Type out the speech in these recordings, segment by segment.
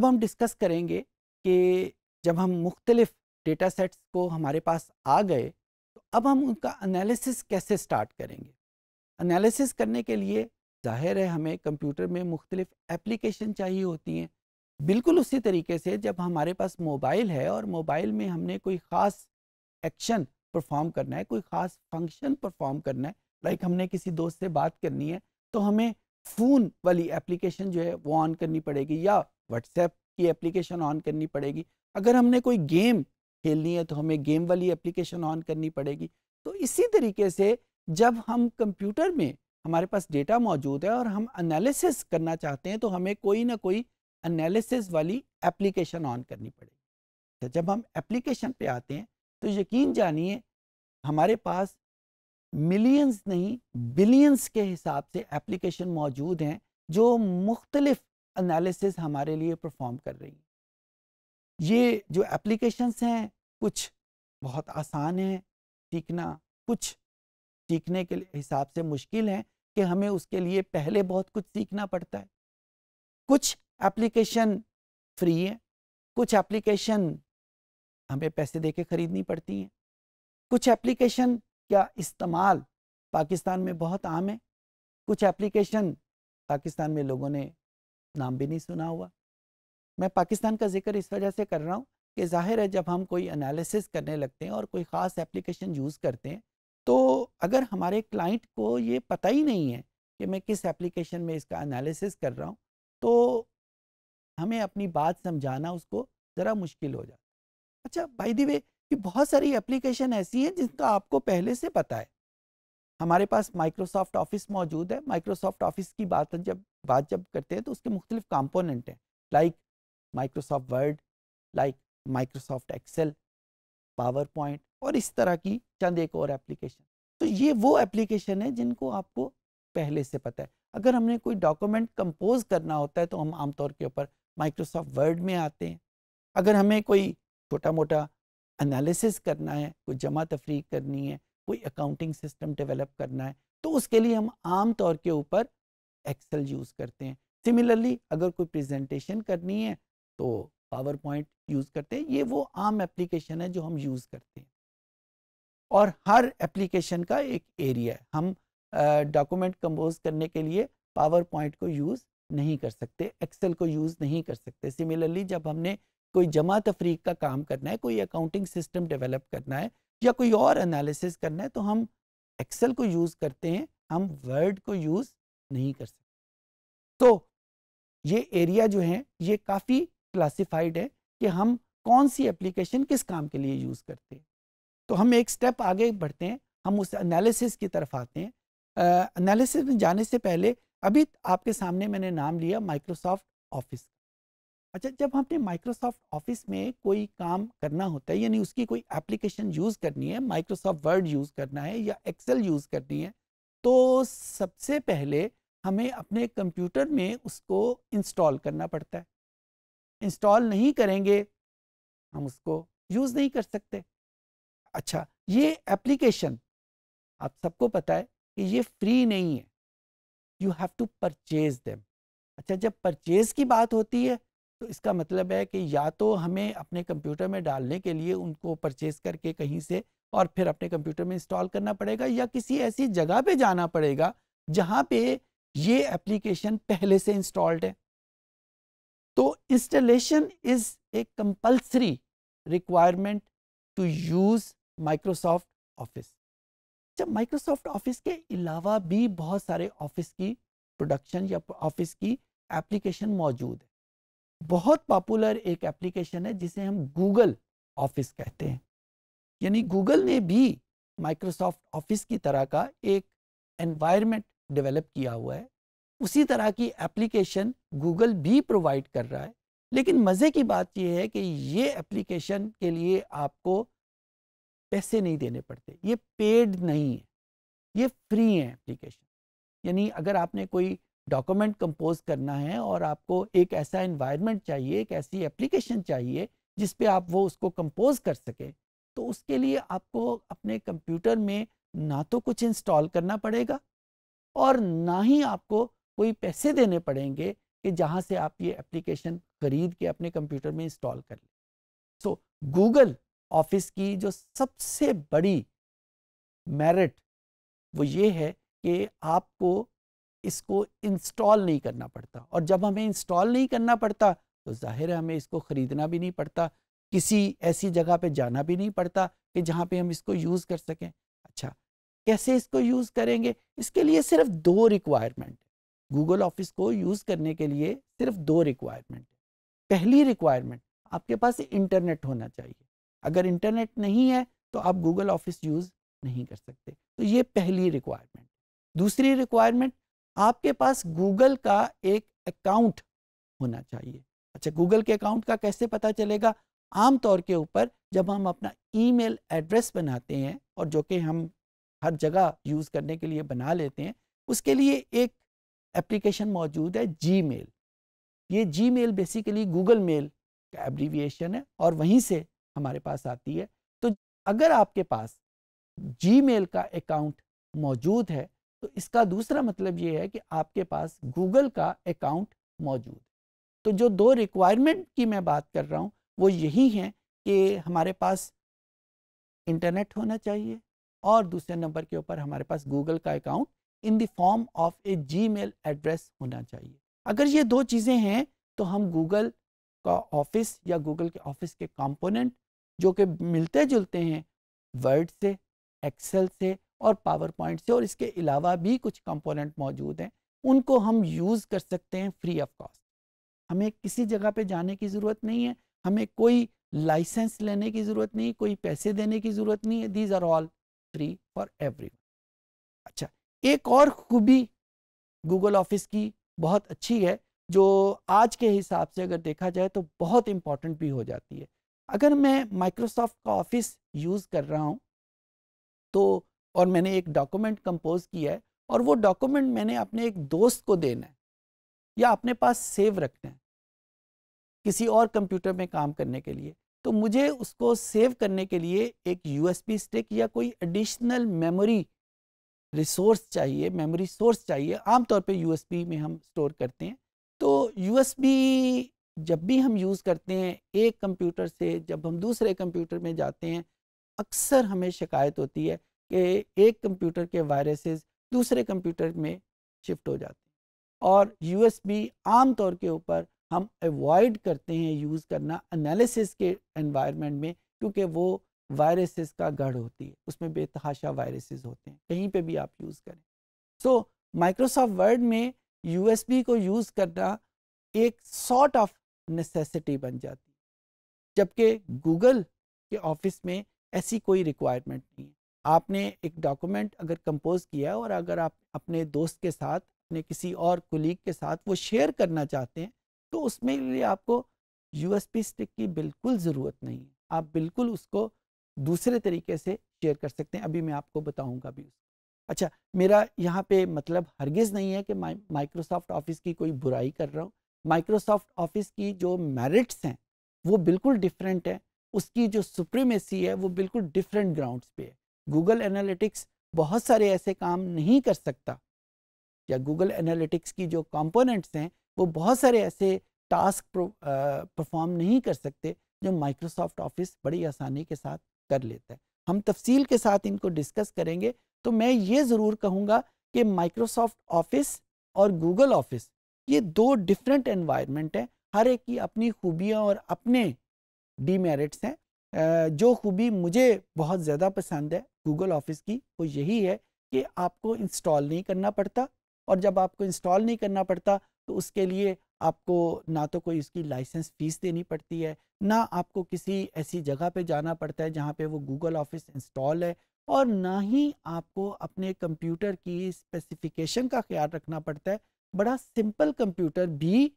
अब हम डिस्कस करेंगे कि जब हम मुख्तलिफ़ डेटा सेट्स को हमारे पास आ गए तो अब हम उनका एनालिसिस कैसे स्टार्ट करेंगे? एनालिसिस करने के लिए ज़ाहिर है हमें कंप्यूटर में मुख्तलिफ़ एप्लीकेशन चाहिए होती हैं। बिल्कुल उसी तरीके से जब हमारे पास मोबाइल है और मोबाइल में हमने कोई ख़ास एक्शन परफॉर्म करना है, कोई ख़ास फ़ंक्शन परफॉर्म करना है लाइक हमने किसी दोस्त से बात करनी है तो हमें फ़ोन वाली एप्लीकेशन जो है वो ऑन करनी पड़ेगी या व्हाट्सएप की एप्लीकेशन ऑन करनी पड़ेगी। अगर हमने कोई गेम खेलनी है तो हमें गेम वाली एप्लीकेशन ऑन करनी पड़ेगी। तो इसी तरीके से जब हम कंप्यूटर में हमारे पास डेटा मौजूद है और हम एनालिसिस करना चाहते हैं तो हमें कोई ना कोई एनालिसिस वाली एप्लीकेशन ऑन करनी पड़ेगी। तो जब हम एप्लीकेशन पे आते हैं तो यकीन जानिए हमारे पास मिलियंस नहीं बिलियंस के हिसाब से एप्लीकेशन मौजूद हैं जो मुख्तलिफ़ एनालिसिस हमारे लिए परफॉर्म कर रही है। ये जो एप्लीकेशंस हैं, कुछ बहुत आसान हैं, सीखना, कुछ सीखने के हिसाब से मुश्किल है कि हमें उसके लिए पहले बहुत कुछ सीखना पड़ता है। कुछ एप्लीकेशन फ्री है, कुछ एप्लीकेशन हमें पैसे दे के ख़रीदनी पड़ती हैं। कुछ एप्लीकेशन का इस्तेमाल पाकिस्तान में बहुत आम है। कुछ एप्लीकेशन पाकिस्तान में लोगों ने नाम भी नहीं सुना हुआ। मैं पाकिस्तान का ज़िक्र इस वजह से कर रहा हूँ कि ज़ाहिर है जब हम कोई एनालिसिस करने लगते हैं और कोई ख़ास एप्लीकेशन यूज़ करते हैं तो अगर हमारे क्लाइंट को ये पता ही नहीं है कि मैं किस एप्लीकेशन में इसका एनालिसिस कर रहा हूँ तो हमें अपनी बात समझाना उसको ज़रा मुश्किल हो जाता अच्छा बाई दी वे कि बहुत सारी एप्लीकेशन ऐसी हैं जिनका आपको पहले से पता है। हमारे पास माइक्रोसॉफ्ट ऑफ़िस मौजूद है। माइक्रोसॉफ्ट ऑफ़िस की बात जब बात जब करते हैं तो उसके मुख्तलिफ़ कंपोनेंट हैं। Like Microsoft Word like Microsoft Excel PowerPoint और इस तरह की चंद एक और एप्लीकेशन तो ये वो एप्लीकेशन है जिनको आपको पहले से पता है। अगर हमने कोई डॉक्यूमेंट कंपोज करना होता है तो हम आमतौर के ऊपर माइक्रोसॉफ्ट वर्ड में आते हैं। अगर हमें कोई छोटा मोटा एनालिसिस करना है, कोई जमा तफरी करनी है कोई अकाउंटिंग सिस्टम डेवलप करना है तो उसके लिए हम आम तौर के ऊपर एक्सेल यूज़ करते हैं। सिमिलरली अगर कोई प्रेजेंटेशन करनी है तो पावर पॉइंट यूज़ करते हैं। ये वो आम एप्लीकेशन है जो हम यूज़ करते हैं। और हर एप्लीकेशन का एक एरिया है। हम डॉक्यूमेंट uh, कंपोज करने के लिए पावर पॉइंट को यूज़ नहीं कर सकते एक्सेल को यूज़ नहीं कर सकते। सिमिलरली जब हमने कोई जमा तफरीक का काम करना है कोई अकाउंटिंग सिस्टम डेवलप करना है या कोई और एनालिसिस करना है तो हम एक्सेल को यूज़ करते हैं, हम वर्ड को यूज़ नहीं कर सकते। तो ये एरिया जो है, ये काफ़ी क्लासिफाइड है कि हम कौन सी एप्लीकेशन किस काम के लिए यूज़ करते हैं। तो हम एक स्टेप आगे बढ़ते हैं, हम उस एनालिसिस की तरफ़ आते हैं। एनालिसिस में जाने से पहले अभी आपके सामने मैंने नाम लिया माइक्रोसॉफ्ट ऑफ़िस अच्छा जब हमने माइक्रोसॉफ्ट ऑफ़िस में कोई काम करना होता है, यानी उसकी कोई एप्लीकेशन यूज़ करनी है माइक्रोसॉफ्ट वर्ड यूज़ करना है या एक्सेल यूज़ करनी है तो सबसे पहले हमें अपने कंप्यूटर में उसको इंस्टॉल करना पड़ता है। इंस्टॉल नहीं करेंगे, हम उसको यूज़ नहीं कर सकते। अच्छा ये एप्लीकेशन आप सबको पता है कि ये फ्री नहीं है। You have to purchase them अच्छा जब परचेज की बात होती है तो इसका मतलब है कि या तो हमें अपने कंप्यूटर में डालने के लिए उनको परचेज करके कहीं से और फिर अपने कंप्यूटर में इंस्टॉल करना पड़ेगा या किसी ऐसी जगह पे जाना पड़ेगा जहाँ पे ये एप्लीकेशन पहले से इंस्टॉल्ड है। तो installation is a compulsory requirement to use Microsoft Office. जब माइक्रोसॉफ्ट ऑफ़िस के अलावा भी बहुत सारे ऑफ़िस की प्रोडक्शन या ऑफ़िस की एप्लीकेशन मौजूद है। बहुत पॉपुलर एक एप्लीकेशन है जिसे हम गूगल ऑफ़िस कहते हैं। यानी गूगल ने भी माइक्रोसॉफ्ट ऑफ़िस की तरह का एक एनवायरनमेंट डेवलप किया हुआ है। उसी तरह की एप्लीकेशन गूगल भी प्रोवाइड कर रहा है। लेकिन मज़े की बात यह है कि ये एप्लीकेशन के लिए आपको पैसे नहीं देने पड़ते। ये पेड नहीं है। ये फ्री है एप्लीकेशन यानी अगर आपने कोई डॉक्यूमेंट कंपोज करना है और आपको एक ऐसा इन्वायरमेंट चाहिए, एक ऐसी एप्लीकेशन चाहिए जिस पे आप वो उसको कंपोज कर सकें। तो उसके लिए आपको अपने कंप्यूटर में ना तो कुछ इंस्टॉल करना पड़ेगा और ना ही आपको कोई पैसे देने पड़ेंगे कि जहाँ से आप ये एप्लीकेशन खरीद के अपने कंप्यूटर में इंस्टॉल कर लें। सो गूगल ऑफ़िस की जो सबसे बड़ी मेरिट वो ये है कि आपको इसको इंस्टॉल नहीं करना पड़ता। और जब हमें इंस्टॉल नहीं करना पड़ता तो ज़ाहिर है हमें इसको ख़रीदना भी नहीं पड़ता, किसी ऐसी जगह पे जाना भी नहीं पड़ता कि जहाँ पे हम इसको यूज़ कर सकें। अच्छा कैसे इसको यूज़ करेंगे? इसके लिए सिर्फ़ दो रिक्वायरमेंट है। गूगल ऑफ़िस को यूज़ करने के लिए सिर्फ़ दो रिक्वायरमेंट है। पहली रिक्वायरमेंट आपके पास इंटरनेट होना चाहिए। अगर इंटरनेट नहीं है तो आप गूगल ऑफ़िस यूज़ नहीं कर सकते। तो ये पहली रिक्वायरमेंट दूसरी रिक्वायरमेंट आपके पास गूगल का एक अकाउंट होना चाहिए। अच्छा गूगल के अकाउंट का कैसे पता चलेगा? आम तौर के ऊपर जब हम अपना ईमेल एड्रेस बनाते हैं और जो कि हम हर जगह यूज़ करने के लिए बना लेते हैं, उसके लिए एक एप्लीकेशन मौजूद है जी मेल ये G mail basically Google mail का एब्रीविएशन है और वहीं से हमारे पास आती है। तो अगर आपके पास जी मेल का अकाउंट मौजूद है तो इसका दूसरा मतलब ये है कि आपके पास गूगल का अकाउंट मौजूद है। तो जो दो रिक्वायरमेंट की मैं बात कर रहा हूँ, वो यही है कि हमारे पास इंटरनेट होना चाहिए और दूसरे नंबर के ऊपर हमारे पास गूगल का account in the form of a Gmail address होना चाहिए। अगर ये दो चीज़ें हैं तो हम गूगल का ऑफ़िस या गूगल के ऑफ़िस के कंपोनेंट जो कि मिलते जुलते हैं, वर्ड से, एक्सेल से और पावर पॉइंट से और इसके अलावा भी कुछ कंपोनेंट मौजूद हैं, उनको हम यूज़ कर सकते हैं फ्री ऑफ़ कॉस्ट। हमें किसी जगह पे जाने की ज़रूरत नहीं है, हमें कोई लाइसेंस लेने की ज़रूरत नहीं, कोई पैसे देने की ज़रूरत नहीं है these are all free for every अच्छा एक और खूबी गूगल ऑफ़िस की बहुत अच्छी है, जो आज के हिसाब से अगर देखा जाए तो बहुत इंपॉर्टेंट भी हो जाती है। अगर मैं माइक्रोसॉफ्ट का ऑफ़िस यूज़ कर रहा हूँ तो और मैंने एक डॉक्यूमेंट कंपोज किया है और वो डॉक्यूमेंट मैंने अपने एक दोस्त को देना है या अपने पास सेव रखना है किसी और कंप्यूटर में काम करने के लिए। तो मुझे उसको सेव करने के लिए एक यूएसबी स्टिक या कोई एडिशनल मेमोरी रिसोर्स चाहिए मेमोरी सोर्स चाहिए, आमतौर पे यूएसबी में हम स्टोर करते हैं। तो यूएसबी जब भी हम यूज़ करते हैं, एक कंप्यूटर से जब हम दूसरे कंप्यूटर में जाते हैं, अक्सर हमें शिकायत होती है कि एक कंप्यूटर के वायरसेस दूसरे कंप्यूटर में शिफ्ट हो जाते हैं। और यूएसबी आम तौर के ऊपर हम अवॉइड करते हैं यूज़ करना एनालिसिस के एनवायरनमेंट में, क्योंकि वो वायरसेस का गढ़ होती है, उसमें बेतहाशा वायरसेस होते हैं, कहीं पे भी आप यूज़ करें। सो, माइक्रोसॉफ्ट वर्ड में यूएसबी को यूज़ करना एक सॉर्ट ऑफ़ नेसेसिटी बन जाती है, जबकि गूगल के ऑफ़िस में ऐसी कोई रिक्वायरमेंट नहीं है। आपने एक डॉक्यूमेंट अगर कंपोज किया और अगर आप अपने दोस्त के साथ, अपने किसी और कुलीग के साथ वो शेयर करना चाहते हैं तो उसमें लिए आपको यूएसबी स्टिक की बिल्कुल ज़रूरत नहीं है। आप बिल्कुल उसको दूसरे तरीके से शेयर कर सकते हैं। अभी मैं आपको बताऊँगा भी अच्छा मेरा यहाँ पे मतलब हरगिज़ नहीं है कि माइक्रोसॉफ्ट ऑफ़िस की कोई बुराई कर रहा हूँ। माइक्रोसॉफ्ट ऑफ़िस की जो मेरिट्स हैं, वो बिल्कुल डिफरेंट है। उसकी जो सुप्रीमेसी है, वो बिल्कुल डिफरेंट ग्राउंड्स पे है। गूगल एनालिटिक्स बहुत सारे ऐसे काम नहीं कर सकता। या गूगल एनालिटिक्स की जो कंपोनेंट्स हैं, वो बहुत सारे ऐसे टास्क परफॉर्म नहीं कर सकते, जो माइक्रोसॉफ्ट ऑफ़िस बड़ी आसानी के साथ कर लेता है। हम तफसील के साथ इनको डिस्कस करेंगे तो मैं ये ज़रूर कहूँगा कि माइक्रोसॉफ्ट ऑफ़िस और गूगल ऑफ़िस, ये दो डिफरेंट एनवायरनमेंट हैं। हर एक की अपनी खूबियाँ और अपने डीमेरिट्स हैं। जो खूबी मुझे बहुत ज़्यादा पसंद है गूगल ऑफ़िस की, वो यही है कि आपको इंस्टॉल नहीं करना पड़ता और जब आपको इंस्टॉल नहीं करना पड़ता तो उसके लिए आपको ना तो कोई उसकी लाइसेंस फ़ीस देनी पड़ती है, ना आपको किसी ऐसी जगह पे जाना पड़ता है जहाँ पे वो गूगल ऑफ़िस इंस्टॉल है और ना ही आपको अपने कंप्यूटर की स्पेसिफिकेशन का ख्याल रखना पड़ता है। बड़ा सिंपल कंप्यूटर भी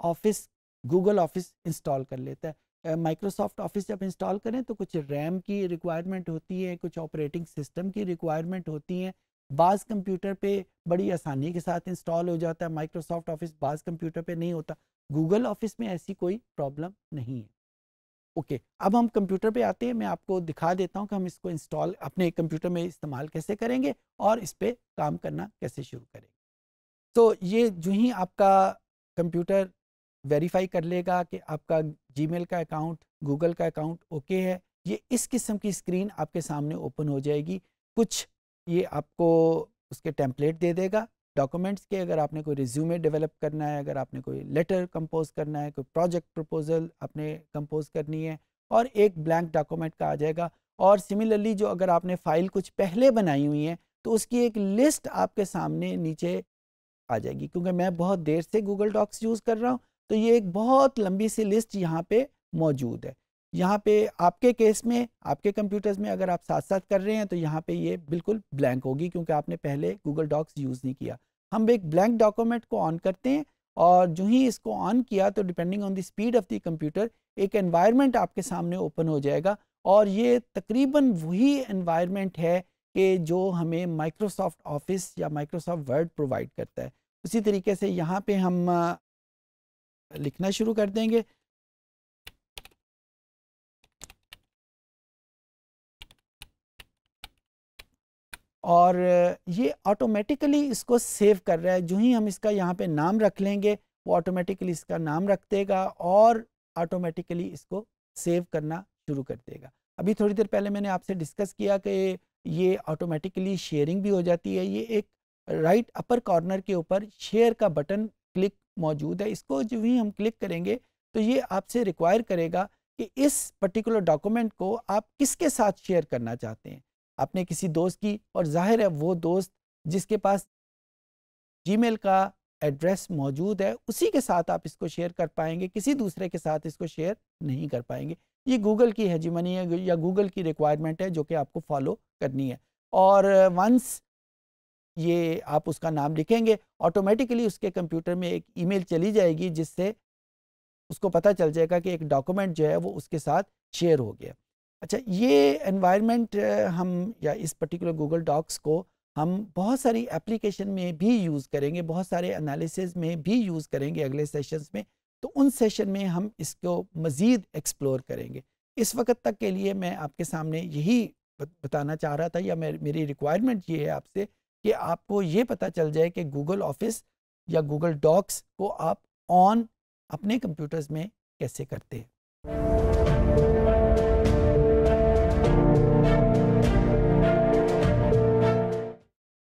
ऑफ़िस गूगल ऑफ़िस इंस्टॉल कर लेता है। माइक्रोसॉफ्ट ऑफ़िस जब इंस्टॉल करें तो कुछ रैम की रिक्वायरमेंट होती है कुछ ऑपरेटिंग सिस्टम की रिक्वायरमेंट होती है। बाज़ कंप्यूटर पे बड़ी आसानी के साथ इंस्टॉल हो जाता है। माइक्रोसॉफ्ट ऑफ़िस बाज़ कंप्यूटर पे नहीं होता। गूगल ऑफ़िस में ऐसी कोई प्रॉब्लम नहीं है। ओके okay, अब हम कंप्यूटर पे आते हैं। मैं आपको दिखा देता हूँ कि हम इसको इंस्टॉल अपने कंप्यूटर में इस्तेमाल कैसे करेंगे और इस पर काम करना कैसे शुरू करेंगे। तो ये जो ही आपका कंप्यूटर वेरीफाई कर लेगा कि आपका जीमेल का अकाउंट गूगल का अकाउंट ओके है। ये इस किस्म की स्क्रीन आपके सामने ओपन हो जाएगी। कुछ ये आपको उसके टेम्पलेट दे देगा। डॉक्यूमेंट्स के अगर आपने कोई रिज्यूमे डेवलप करना है, अगर आपने कोई लेटर कंपोज करना है, कोई प्रोजेक्ट प्रपोजल आपने कंपोज करनी है और एक ब्लैंक डॉक्यूमेंट का आ जाएगा। और सिमिलरली जो अगर आपने फ़ाइल कुछ पहले बनाई हुई है तो उसकी एक लिस्ट आपके सामने नीचे आ जाएगी। क्योंकि मैं बहुत देर से गूगल डॉक्स यूज़ कर रहा हूँ तो ये एक बहुत लंबी सी लिस्ट यहाँ पे मौजूद है। यहाँ पे आपके केस में, आपके कंप्यूटर्स में अगर आप साथ साथ कर रहे हैं तो यहाँ पे ये बिल्कुल ब्लैंक होगी क्योंकि आपने पहले गूगल डॉक्स यूज़ नहीं किया। हम एक ब्लैंक डॉक्यूमेंट को ऑन करते हैं और जो ही इसको ऑन किया तो depending on the speed of the computer एक एनवायरनमेंट आपके सामने ओपन हो जाएगा और ये तकरीबन वही एनवायरनमेंट है कि जो हमें माइक्रोसॉफ्ट ऑफ़िस या माइक्रोसॉफ्ट वर्ड प्रोवाइड करता है। उसी तरीके से यहाँ पे हम लिखना शुरू कर देंगे। और ये ऑटोमेटिकली इसको सेव कर रहा है। जो ही हम इसका यहाँ पे नाम रख लेंगे, वो ऑटोमेटिकली इसका नाम रख देगा और ऑटोमेटिकली इसको सेव करना शुरू कर देगा। अभी थोड़ी देर पहले मैंने आपसे डिस्कस किया कि ये ऑटोमेटिकली शेयरिंग भी हो जाती है। ये एक राइट अपर कॉर्नर के ऊपर शेयर का बटन क्लिक मौजूद है, इसको जो ही हम क्लिक करेंगे तो ये आपसे रिक्वायर करेगा कि इस पर्टिकुलर डॉक्यूमेंट को आप किसके साथ शेयर करना चाहते हैं? अपने किसी दोस्त की, और ज़ाहिर है वो दोस्त जिसके पास जीमेल का एड्रेस मौजूद है, उसी के साथ आप इसको शेयर कर पाएँगे, किसी दूसरे के साथ इसको शेयर नहीं कर पाएँगे। ये गूगल की हेजीमनी है, या गूगल की रिक्वायरमेंट है, जो कि आपको फॉलो करनी है। और वंस ये आप उसका नाम लिखेंगे ऑटोमेटिकली उसके कंप्यूटर में एक ईमेल चली जाएगी, जिससे उसको पता चल जाएगा कि एक डॉक्यूमेंट जो है वो उसके साथ शेयर हो गया। अच्छा ये एनवायरनमेंट हम या इस पर्टिकुलर गूगल डॉक्स को हम बहुत सारी एप्लीकेशन में भी यूज़ करेंगे, बहुत सारे एनालिसिस में भी यूज़ करेंगे अगले सेशंस में तो उन सेशन में हम इसको मज़ीद एक्सप्लोर करेंगे। इस वक्त तक के लिए मैं आपके सामने यही बताना चाह रहा था या मेरी रिक्वायरमेंट ये है आपसे कि आपको ये पता चल जाए कि गूगल ऑफ़िस या गूगल डॉक्स को आप ऑन अपने कंप्यूटर्स में कैसे करते हैं।